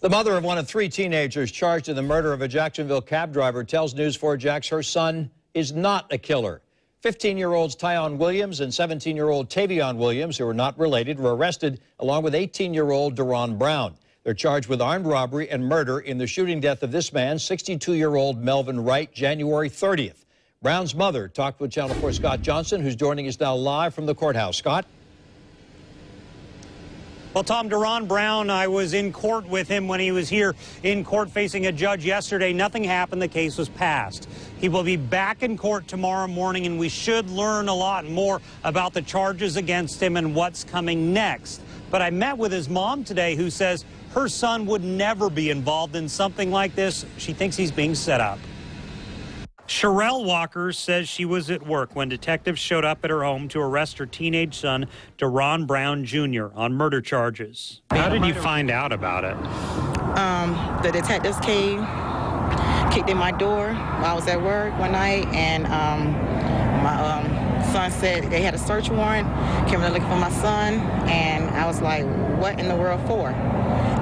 The mother of one of three teenagers charged in the murder of a Jacksonville cab driver tells News 4 Jax her son is not a killer. 15-year-olds Tyon Williams and 17-year-old Tavion Williams, who are not related, were arrested along with 18-year-old Deron Brown. They're charged with armed robbery and murder in the shooting death of this man, 62-year-old Melvin Wright, January 30th. Brown's mother talked with Channel 4 Scott Johnson, who's joining us now live from the courthouse. Scott? Well, Tom Deron Brown, I was in court with him when he was here in court facing a judge yesterday. Nothing happened. The case was passed. He will be back in court tomorrow morning, and we should learn a lot more about the charges against him and what's coming next. But I met with his mom today who says her son would never be involved in something like this. She thinks he's being set up. Sherelle Walker says she was at work when detectives showed up at her home to arrest her teenage son, Deron Brown Jr., on murder charges. How did you find out about it? Um, the detectives came, kicked in my door while I was at work one night, and um, my um, son said they had a search warrant, came looking for my son, and I was like, what in the world for?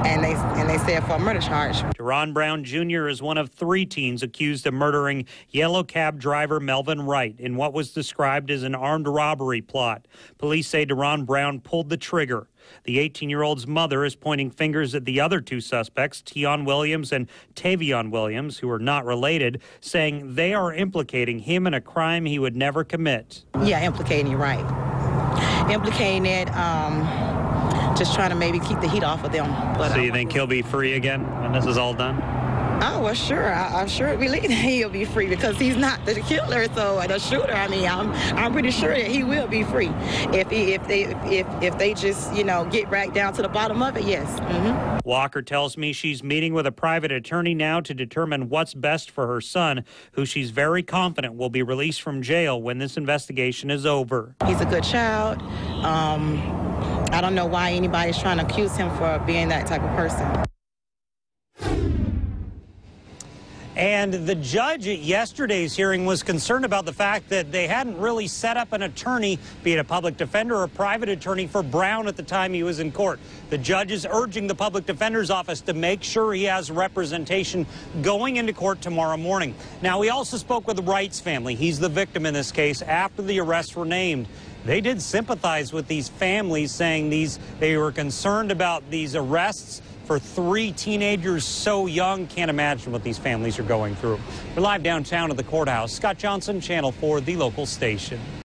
And they and they said for a murder charge. Deron Brown Jr. is one of three teens accused of murdering yellow cab driver Melvin Wright in what was described as an armed robbery plot. Police say Deron Brown pulled the trigger. The 18-year-old's mother is pointing fingers at the other two suspects, Tion Williams and Tavion Williams, who are not related, saying they are implicating him in a crime he would never commit. Yeah, implicating, right. Implicating it. Um, just trying to maybe keep the heat off of them. But so you think he'll be free again when this is all done? Oh, well, sure. I, am sure believe that he'll be free because he's not the killer, so the shooter. I mean, I'm I'm pretty sure that he will be free if he, if they if if they just you know get right down to the bottom of it. Yes. Mm-hmm. Walker tells me she's meeting with a private attorney now to determine what's best for her son, who she's very confident will be released from jail when this investigation is over. He's a good child. Um, I don't know why anybody's trying to accuse him for being that type of person. And the judge at yesterday's hearing was concerned about the fact that they hadn't really set up an attorney, be it a public defender or a private attorney, for Brown at the time he was in court. The judge is urging the public defender's office to make sure he has representation going into court tomorrow morning. Now, we also spoke with the Wright's family. He's the victim in this case after the arrests were named they did sympathize with these families, saying these they were concerned about these arrests for three teenagers so young. Can't imagine what these families are going through. We're live downtown at the courthouse. Scott Johnson, Channel 4, the local station.